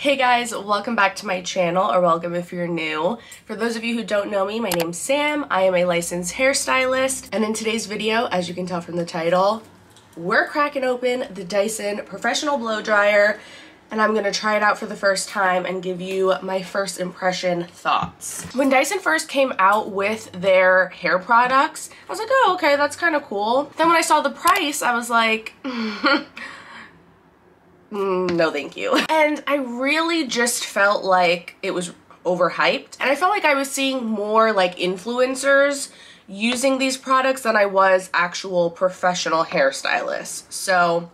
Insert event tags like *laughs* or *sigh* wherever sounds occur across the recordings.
Hey guys, welcome back to my channel, or welcome if you're new. For those of you who don't know me, my name's Sam. I am a licensed hairstylist, and in today's video, as you can tell from the title, we're cracking open the Dyson Professional Blow Dryer, and I'm gonna try it out for the first time and give you my first impression thoughts. When Dyson first came out with their hair products, I was like, oh, okay, that's kind of cool. Then when I saw the price, I was like, *laughs* hmm, Mm, no thank you. *laughs* And I really just felt like it was overhyped. And I felt like I was seeing more like influencers using these products than I was actual professional hairstylists. So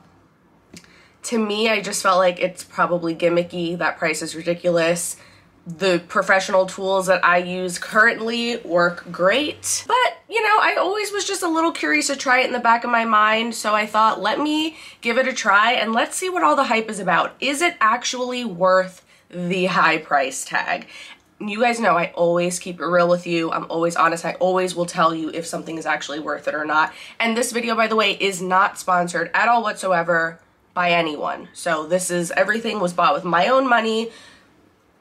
to me, I just felt like it's probably gimmicky. That price is ridiculous the professional tools that I use currently work great. But, you know, I always was just a little curious to try it in the back of my mind, so I thought, let me give it a try and let's see what all the hype is about. Is it actually worth the high price tag? You guys know I always keep it real with you. I'm always honest. I always will tell you if something is actually worth it or not. And this video, by the way, is not sponsored at all whatsoever by anyone. So this is, everything was bought with my own money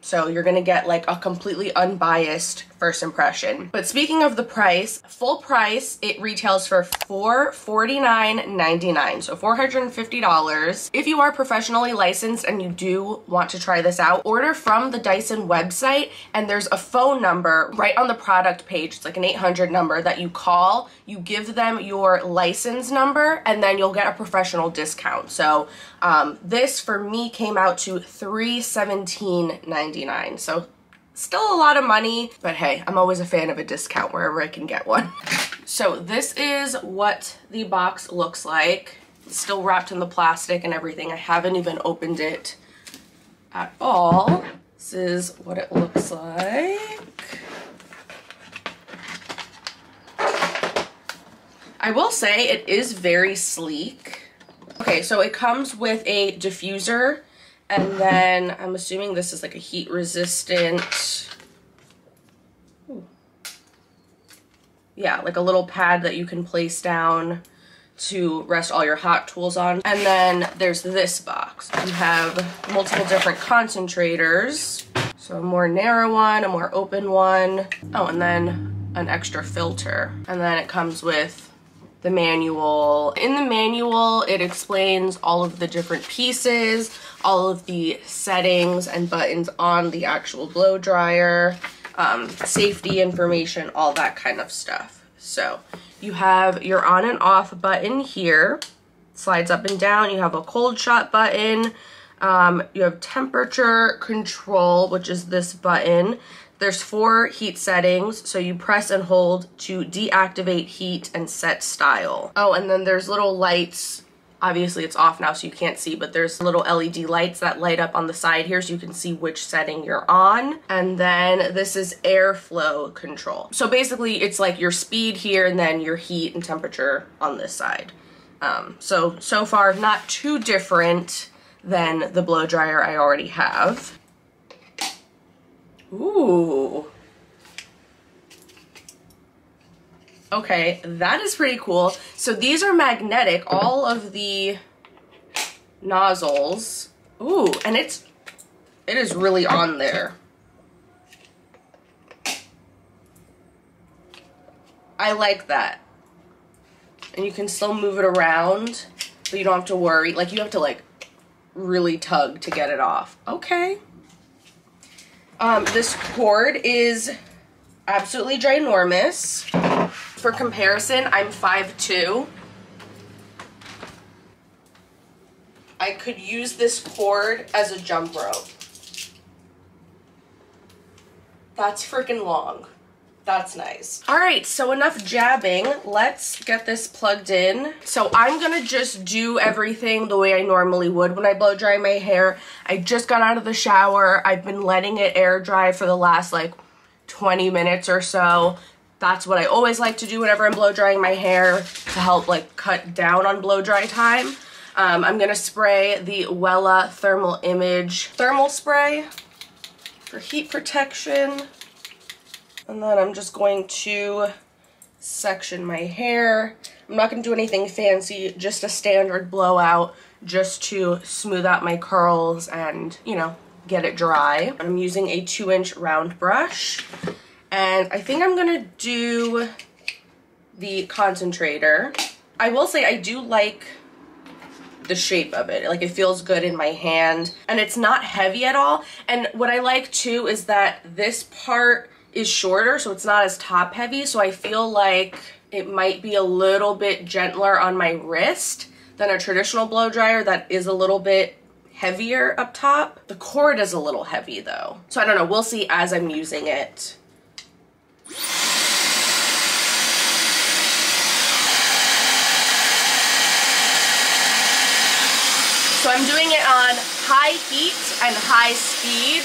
so you're gonna get like a completely unbiased first impression. But speaking of the price, full price, it retails for $449.99, so $450. If you are professionally licensed and you do want to try this out, order from the Dyson website and there's a phone number right on the product page. It's like an 800 number that you call, you give them your license number, and then you'll get a professional discount. So um, this for me came out to $317.99. So Still a lot of money, but hey, I'm always a fan of a discount wherever I can get one. *laughs* so this is what the box looks like. It's still wrapped in the plastic and everything. I haven't even opened it at all. This is what it looks like. I will say it is very sleek. Okay, so it comes with a diffuser and then I'm assuming this is like a heat resistant, yeah, like a little pad that you can place down to rest all your hot tools on. And then there's this box. You have multiple different concentrators. So a more narrow one, a more open one. Oh, and then an extra filter. And then it comes with the manual. In the manual, it explains all of the different pieces, all of the settings and buttons on the actual blow dryer, um, safety information, all that kind of stuff. So you have your on and off button here, slides up and down. You have a cold shot button. Um, you have temperature control, which is this button. There's four heat settings, so you press and hold to deactivate heat and set style. Oh, and then there's little lights. Obviously it's off now so you can't see, but there's little LED lights that light up on the side here so you can see which setting you're on. And then this is airflow control. So basically it's like your speed here and then your heat and temperature on this side. Um, so, so far not too different than the blow dryer I already have. Ooh. Okay, that is pretty cool. So these are magnetic, all of the nozzles. Ooh, and it's, it is really on there. I like that. And you can still move it around, but you don't have to worry. Like, you have to, like, really tug to get it off. Okay. Um, this cord is absolutely ginormous. For comparison, I'm 5'2". I could use this cord as a jump rope. That's freaking long. That's nice. All right, so enough jabbing. Let's get this plugged in. So I'm gonna just do everything the way I normally would when I blow dry my hair. I just got out of the shower. I've been letting it air dry for the last like 20 minutes or so. That's what I always like to do whenever I'm blow drying my hair to help like cut down on blow dry time. Um, I'm gonna spray the Wella Thermal Image Thermal Spray for heat protection. And then I'm just going to section my hair. I'm not going to do anything fancy, just a standard blowout just to smooth out my curls and, you know, get it dry. I'm using a two inch round brush and I think I'm gonna do the concentrator. I will say I do like the shape of it. Like it feels good in my hand and it's not heavy at all. And what I like too is that this part is shorter so it's not as top heavy. So I feel like it might be a little bit gentler on my wrist than a traditional blow dryer that is a little bit heavier up top. The cord is a little heavy though. So I don't know, we'll see as I'm using it. So I'm doing it on high heat and high speed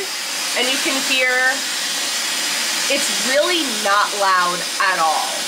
and you can hear it's really not loud at all.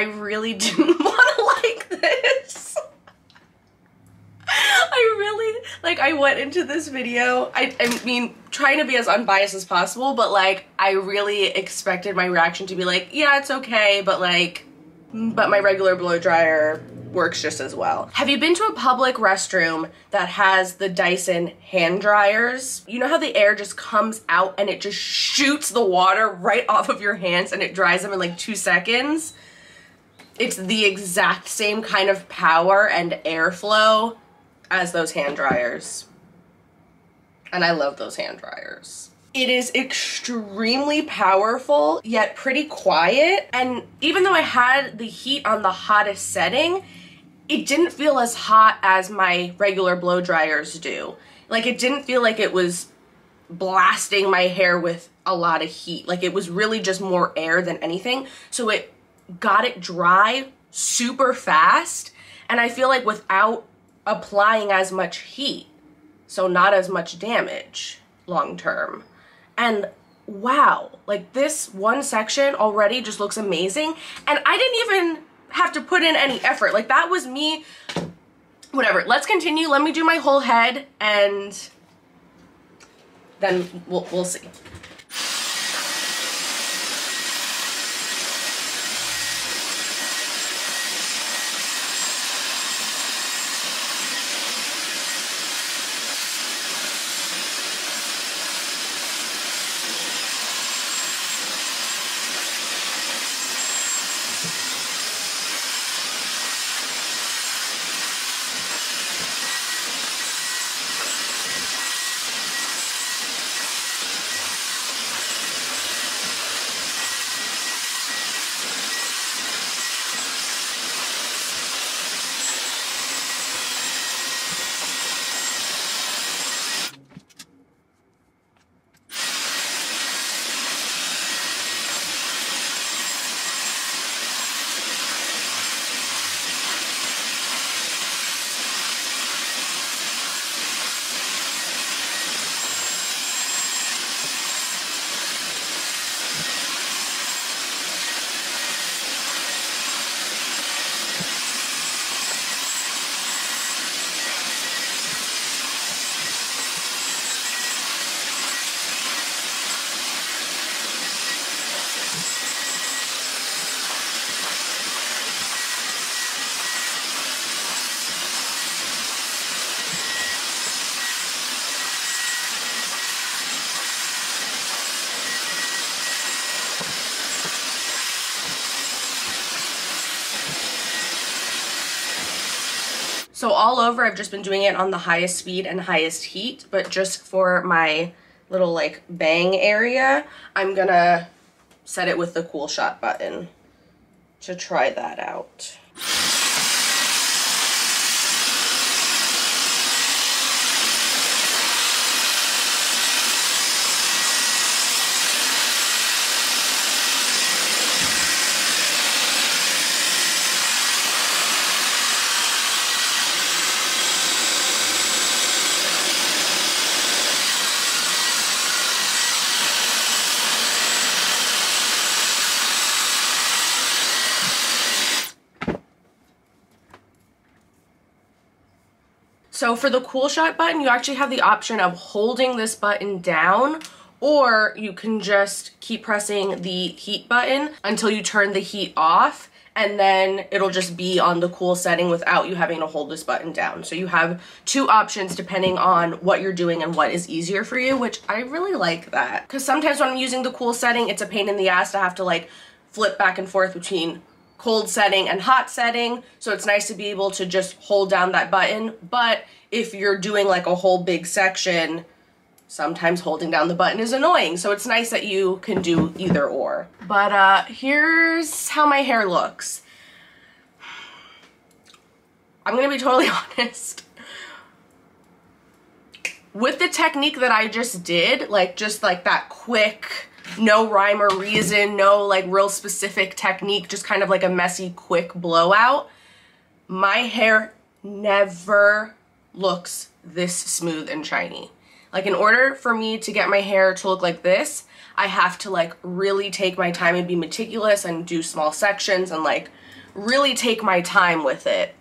I really didn't want to like this. *laughs* I really, like, I went into this video, I, I mean, trying to be as unbiased as possible, but, like, I really expected my reaction to be like, yeah, it's okay, but, like, but my regular blow dryer works just as well. Have you been to a public restroom that has the Dyson hand dryers? You know how the air just comes out and it just shoots the water right off of your hands and it dries them in like two seconds? It's the exact same kind of power and airflow as those hand dryers. And I love those hand dryers. It is extremely powerful, yet pretty quiet. And even though I had the heat on the hottest setting, it didn't feel as hot as my regular blow dryers do. Like it didn't feel like it was blasting my hair with a lot of heat. Like it was really just more air than anything. So it got it dry super fast. And I feel like without applying as much heat, so not as much damage long term. And wow, like this one section already just looks amazing. And I didn't even have to put in any effort. Like that was me, whatever. Let's continue. Let me do my whole head and then we'll, we'll see. So all over, I've just been doing it on the highest speed and highest heat, but just for my little like bang area, I'm gonna set it with the cool shot button to try that out. So for the cool shot button, you actually have the option of holding this button down or you can just keep pressing the heat button until you turn the heat off and then it'll just be on the cool setting without you having to hold this button down. So you have two options depending on what you're doing and what is easier for you, which I really like that. Because sometimes when I'm using the cool setting, it's a pain in the ass to have to like flip back and forth between cold setting and hot setting. So it's nice to be able to just hold down that button. But if you're doing like a whole big section, sometimes holding down the button is annoying. So it's nice that you can do either or. But uh, here's how my hair looks. I'm gonna be totally *laughs* honest. With the technique that I just did, like just like that quick, no rhyme or reason, no like real specific technique, just kind of like a messy, quick blowout. My hair never looks this smooth and shiny. Like in order for me to get my hair to look like this, I have to like really take my time and be meticulous and do small sections and like really take my time with it.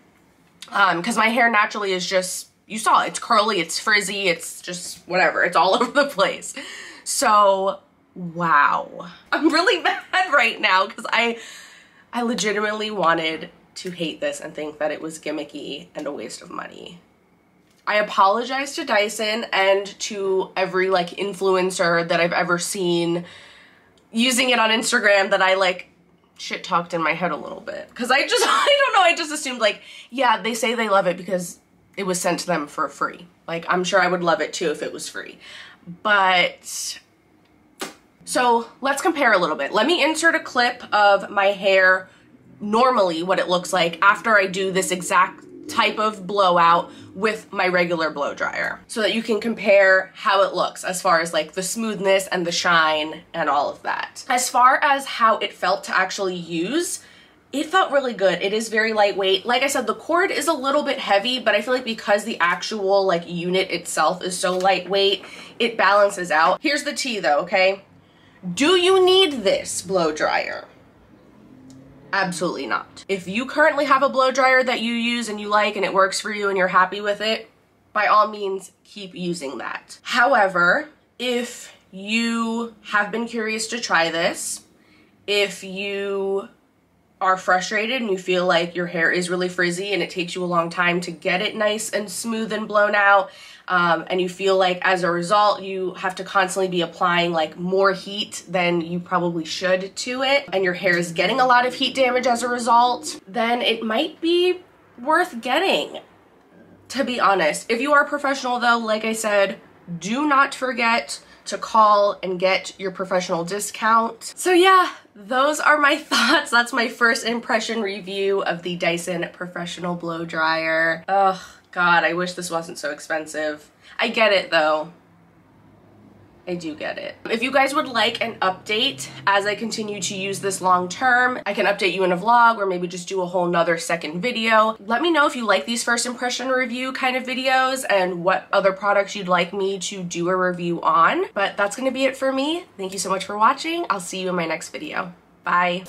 Um, cause my hair naturally is just, you saw, it's curly, it's frizzy, it's just whatever, it's all *laughs* over the place. So wow. I'm really *laughs* mad right now because I, I legitimately wanted to hate this and think that it was gimmicky and a waste of money. I apologize to Dyson and to every like influencer that I've ever seen using it on Instagram that I like shit talked in my head a little bit. Cause I just, *laughs* I don't know, I just assumed like, yeah, they say they love it because it was sent to them for free. Like, I'm sure I would love it too if it was free. But so let's compare a little bit. Let me insert a clip of my hair normally what it looks like after I do this exact type of blowout with my regular blow dryer so that you can compare how it looks as far as like the smoothness and the shine and all of that. As far as how it felt to actually use, it felt really good. It is very lightweight. Like I said, the cord is a little bit heavy, but I feel like because the actual like unit itself is so lightweight, it balances out. Here's the tea though, okay? Do you need this blow dryer? Absolutely not. If you currently have a blow dryer that you use and you like and it works for you and you're happy with it, by all means, keep using that. However, if you have been curious to try this, if you are frustrated and you feel like your hair is really frizzy and it takes you a long time to get it nice and smooth and blown out um, and you feel like as a result you have to constantly be applying like more heat than you probably should to it and your hair is getting a lot of heat damage as a result then it might be worth getting to be honest. If you are a professional though like I said do not forget to call and get your professional discount. So yeah, those are my *laughs* thoughts. That's my first impression review of the Dyson Professional Blow Dryer. Ugh, God, I wish this wasn't so expensive. I get it though. I do get it. If you guys would like an update as I continue to use this long term, I can update you in a vlog or maybe just do a whole nother second video. Let me know if you like these first impression review kind of videos and what other products you'd like me to do a review on. But that's gonna be it for me. Thank you so much for watching. I'll see you in my next video. Bye.